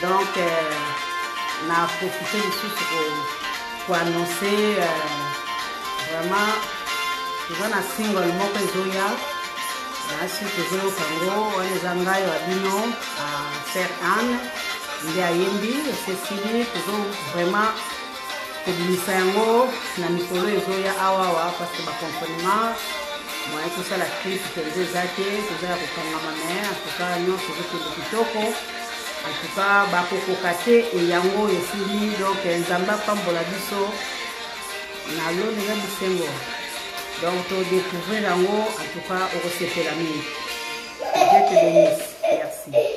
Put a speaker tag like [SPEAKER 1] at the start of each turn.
[SPEAKER 1] donc euh, na profite lisusu koannonce euh, vraiment toza na single moko ezoya nasi tozoyoka yango wana eza ngai wa bino fer anne nde ayembi esesili tozo vraiment kobimisa yango na mikolo ezoya awawa parceke baconfinement moyen tosala clip mpenza eza te toza ya kokangama me antuka nyonso ezokende kitoko antuka bakokoka te eyango esili donk nzambe apambola biso na loni ya bisengo donk todécouvrir yango antuka okosepela mingi je te bénisse merci